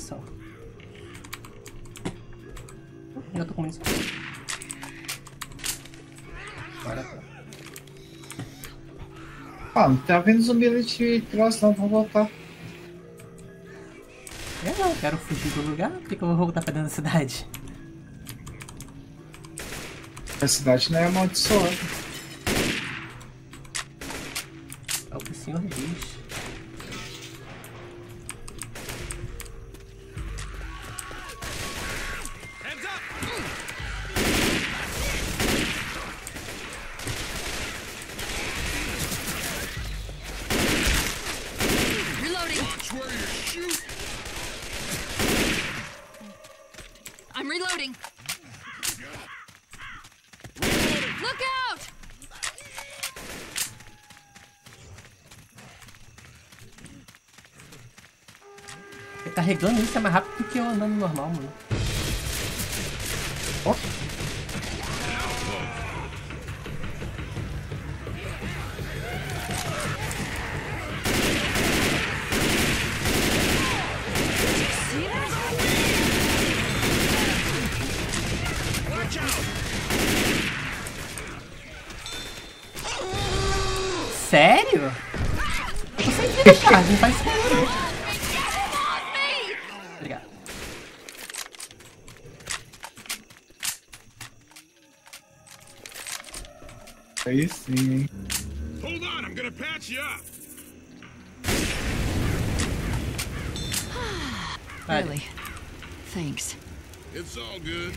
Munição. Já tô com munição. Bora, bora. Ah, não tá vendo zumbi ali de troço não, vou voltar. Eu não quero fugir do lugar, por que, que eu vou voltar pra dentro da cidade? A cidade não é amaldiçoada. Carregando isso é mais rápido do que eu andando normal, mano. That? Sério? Eu tô sem cara. Não faz sentido. Aí sim, hein. Hold on, I'm gonna patch you up. Really? Thanks. It's all good.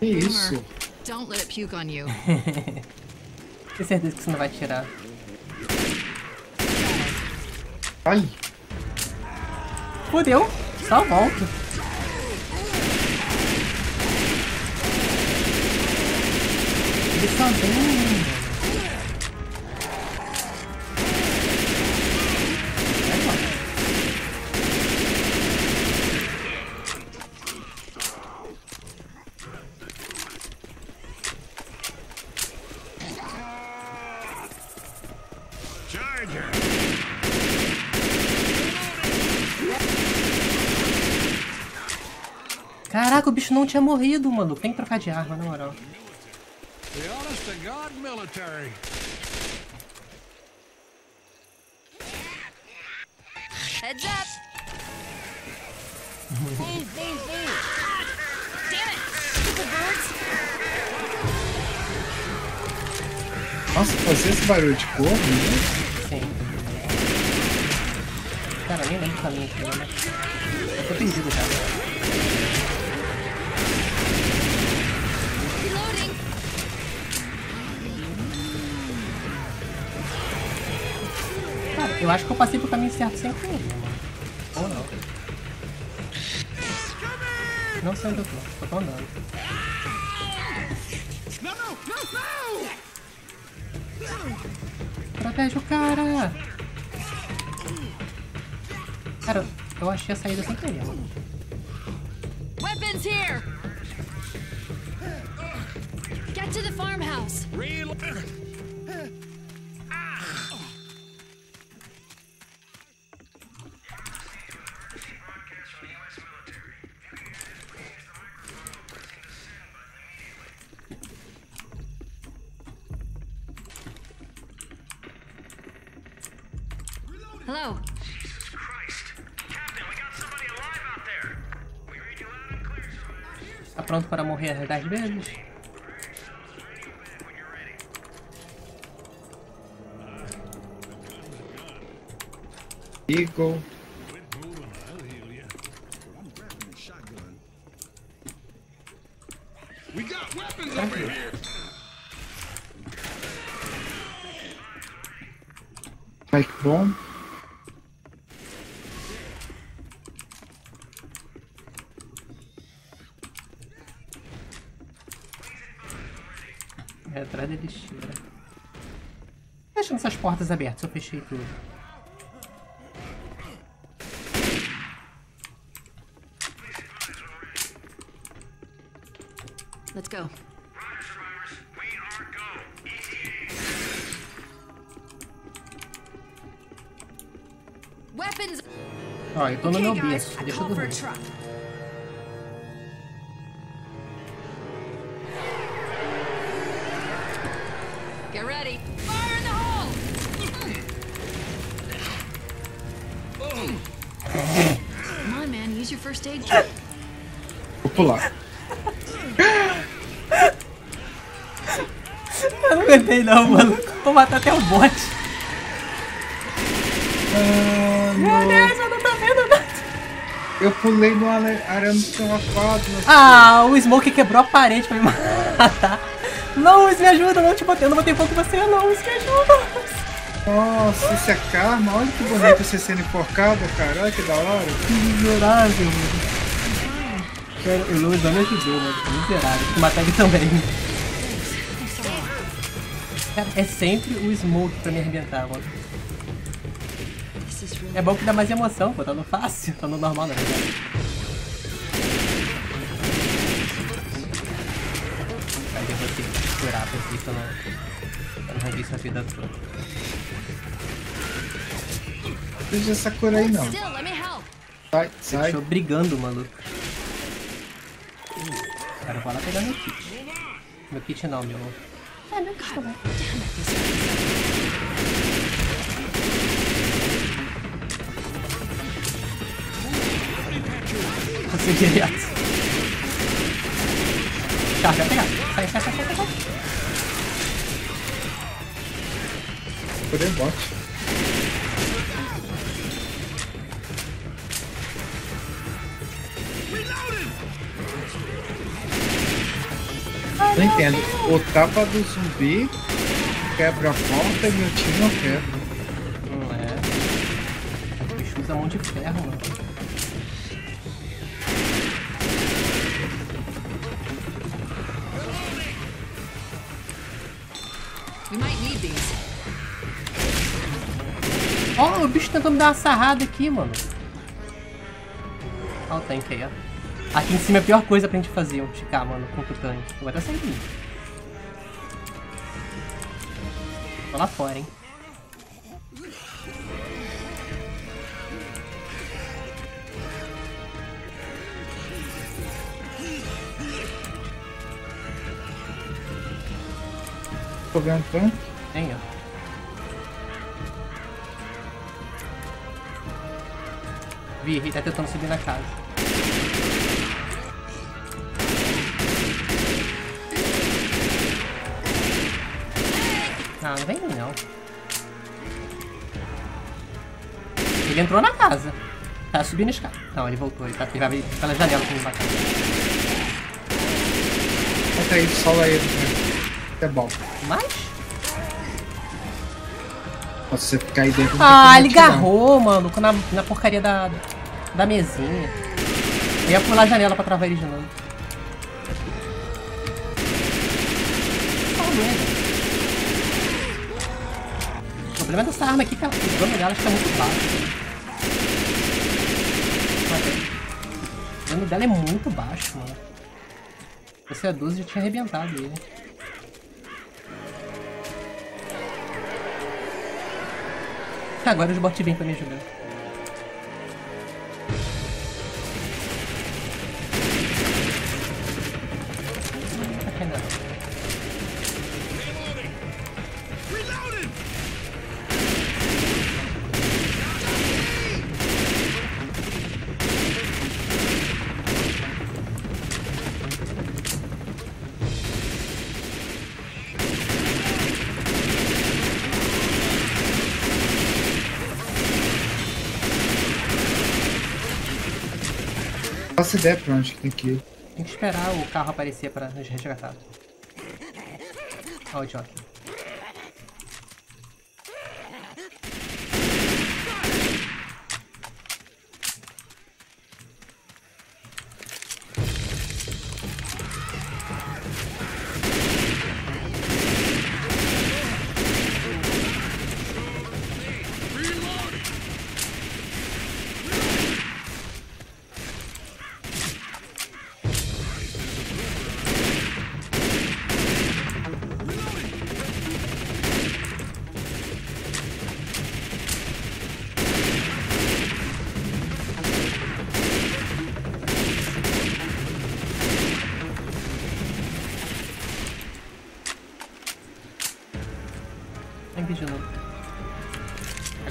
Que isso? Boomer, Don't let it puke on you. Tenho certeza que você não vai tirar. Ai, Fudeu. Só volto. Ele só vem. Charger. Caraca, o bicho não tinha morrido, maluco. Tem que trocar de arma, na moral. Heads up! move, move, move! Damn it! Stupid birds! nossa, fazer esse barulho de corvo, né? Sim. Cara, nem lembro o caminho aqui, né? Eu tô perdido já. Reloading! Eu acho que eu passei pro caminho certo sem querer, mano. Ou não. Não sei onde eu tô, tô andando. No, no, no! Protege o cara! Cara, eu achei a saída sem querer, mano. Weapons here! Get to the farmhouse! Real. Tá pronto para morrer vezes? When you're ready. Eagle. We got weapons over here. Mike bom. É atrás da lixeira. Deixando essas portas abertas, eu fechei tudo. Let's go. Weapons. Ó, eu tô no meu berço. I Deixa eu dormir. Vou pular. Eu não aguentei não, mano. Vou matar até o bot. Meu Deus, eu não tô vendo nada. Eu pulei no arame travado. Ah, o Smoke quebrou a parede pra me matar. Luz, me ajuda, não te botei, eu não botei fogo em você, não, me ajuda. Nossa, isso é karma. Olha que bonito você sendo enforcado, cara. Olha que da hora. Que miserável, mano. Cara, o não me ajudou, mano. Que Miserável. Vou matar ele também. Cara, é sempre o Smoke pra me arrebentar, mano. É bom que dá mais emoção, pô. Tá no fácil, tá no normal, na verdade. Aí eu vou ter que curar pra isso, não... Eu não ranguei sua vida toda. Não precisa essa cura aí, não. Sai, sai. Deixou brigando, maluco. Cara, vou lá pegar meu kit. Meu kit não, meu... É, meu kit também. Você direto. Tá, vai pegar. Sai, sai, sai, sai, sai. Curei bot. Não entendo. O tapa do zumbi quebra a porta e meu tiro não quebra. Hum, é. O bicho usa mão de ferro, mano. Ó, o bicho tentou me dar uma sarrada aqui, mano. Olha o tanque aí, ó. Aqui em cima é a pior coisa pra gente fazer, um ficar, mano, contra o tanque. Eu vou até sair. Tô lá fora, hein. Tô vendo tanque. Tem, ó. Vi, ele tá tentando subir na casa. Ah, não vem não. Ele entrou na casa. Tá subindo a escada. Não, ele voltou. Ele, tá, ele vai pela janela pra me matar. Bota aí, sola ele. É bom. Mas... Se você ficar aí dentro. Ah, ele agarrou, mano, na, na porcaria da, da mesinha. Eu ia pular a janela pra travar ele de novo. Só merda. O problema dessa arma aqui é que o dano dela está muito baixo. O dano dela é muito baixo, mano. Se fosse a 12 já tinha arrebentado ele. Agora os bots vêm pra me ajudar. Faço ideia pra onde que tem que ir. Tem que esperar o carro aparecer pra nos resgatar. Ó, o idiota.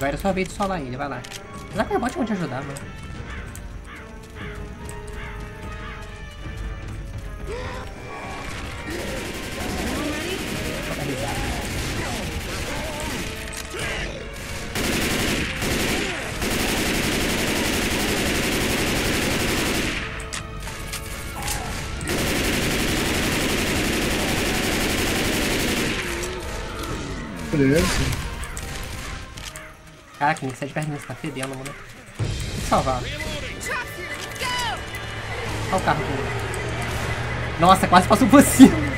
Agora é sua vez de solar ele, vai lá. Os Acrobots vão te ajudar, mano. Beleza. Caraca, Nick, sai de perto de mim, você tá fedendo, mano. Tem salvar. Olha o carro dele. Nossa, quase passou por cima.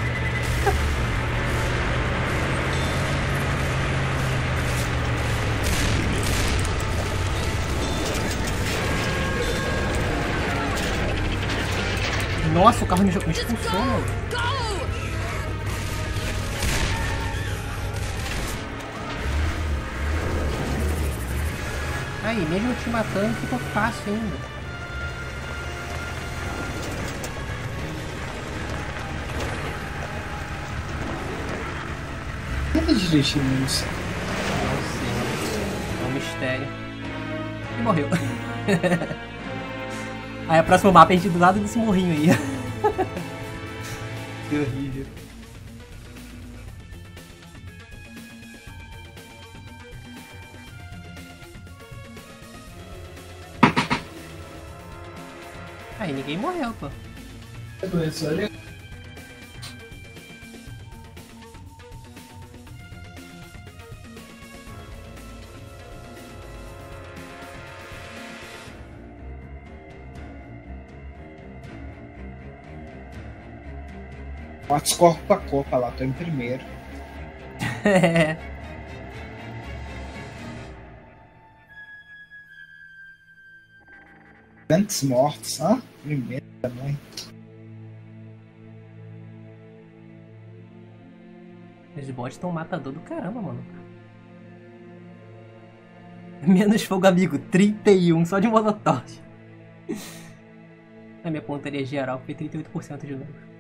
Nossa, o carro me, me expulsou, mano. Aí, mesmo te matando, ficou fácil ainda. Tenta dirigir isso. Não sei. É um mistério. E morreu. aí, a próximo mapa a gente do lado desse morrinho aí. que horrível. Aí, ninguém morreu, pô. Matos corpo a corpo lá, tô em primeiro. Tantos mortos, hã? Primeiro também. Os bots estão matador do caramba, mano. Menos fogo amigo, 31, só de molotov. A minha pontaria geral foi 38% de novo.